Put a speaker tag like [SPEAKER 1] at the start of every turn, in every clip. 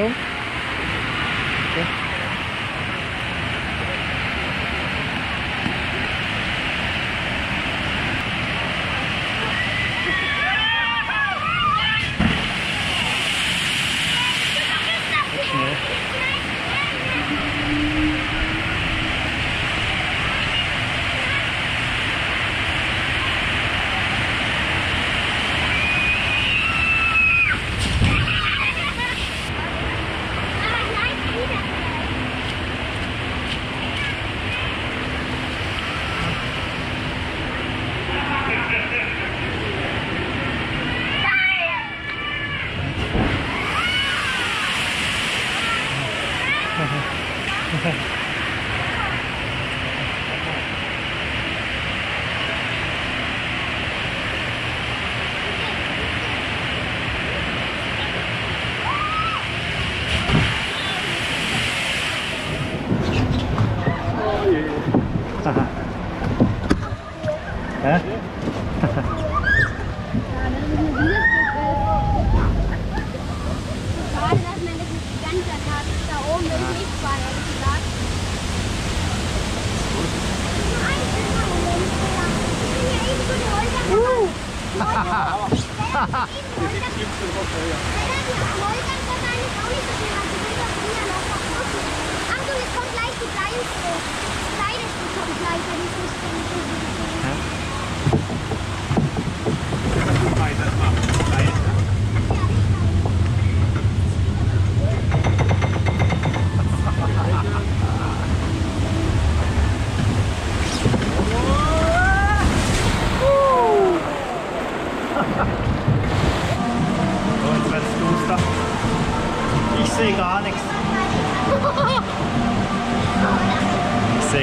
[SPEAKER 1] Achtung. Okay. Schnell. Hä?
[SPEAKER 2] Schade, dass man das nicht ganz hat. Da oben will ich nicht fahren, ehrlich gesagt. Nein, ich bin ja eben so eine Holger. Wenn er die Holger wahrscheinlich auch nicht so viel hat, die will doch früher noch was machen. Achtung, jetzt kommt gleich die kleinste. Die kleinste kommt gleich, wenn ich nicht bin.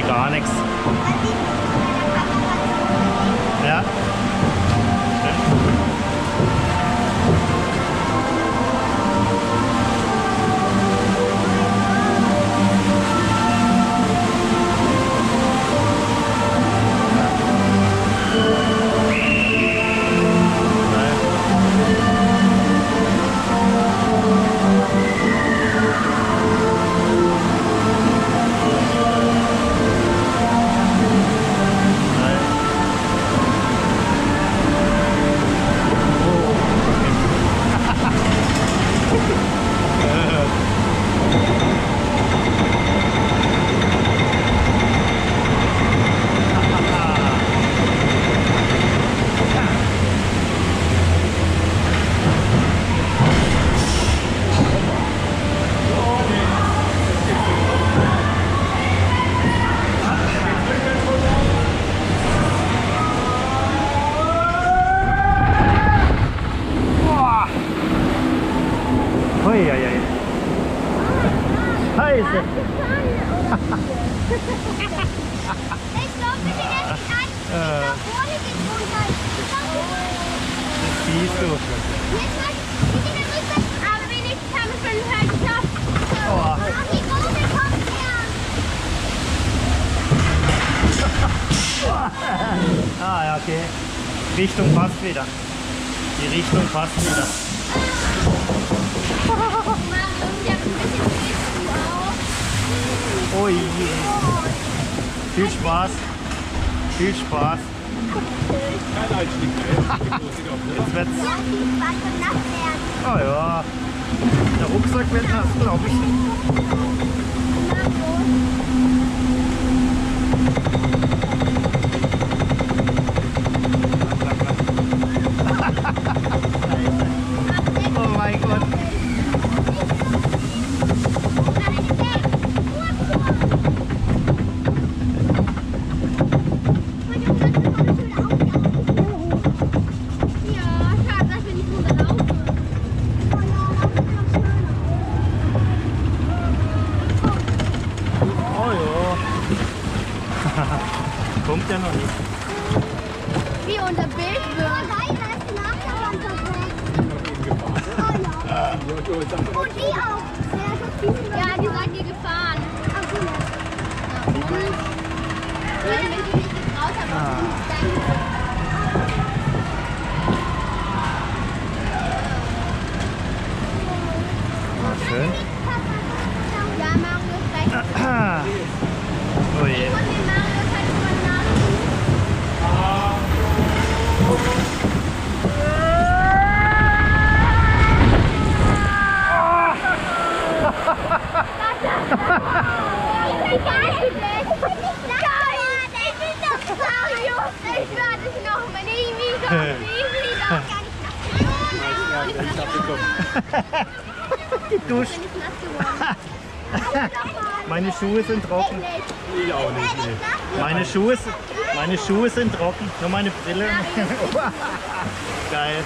[SPEAKER 1] Gar nichts. Ja? Ui, ui, ui. Scheiße.
[SPEAKER 2] Ich glaube, wir sind jetzt gleich. Ich glaube, ohne geht runter.
[SPEAKER 1] Das siehst du.
[SPEAKER 2] Jetzt mal, wir sind am Rückwärts, aber wenigstens haben wir schon halt geschafft.
[SPEAKER 1] Oh.
[SPEAKER 2] Ach, die große kommt.
[SPEAKER 1] Ah, ja, okay. Richtung passt wieder. Die Richtung passt wieder.
[SPEAKER 2] Auch.
[SPEAKER 1] Ui. Viel Spaß. Viel Spaß.
[SPEAKER 3] Kein Einstieg mehr.
[SPEAKER 1] Jetzt wird's. Oh ja. Der Rucksack wird nass, glaube ich.
[SPEAKER 2] Na gut.
[SPEAKER 1] Oh mein Gott.
[SPEAKER 2] Ja, schade, dass wir nicht runterlaufen. Oh ja, das ist noch schöner.
[SPEAKER 1] Oh ja. Kommt ja noch nicht.
[SPEAKER 2] Wie unser Bild wird. Und die auch. Ja, die seid ihr gefahren. Ach, so. Ja, und? Wenn die nicht getraut haben, auf
[SPEAKER 1] Geduscht. Meine Schuhe sind trocken.
[SPEAKER 3] Ich auch nicht. Nee.
[SPEAKER 1] Meine, Schuhe, meine Schuhe sind trocken, nur meine Brille. Geil.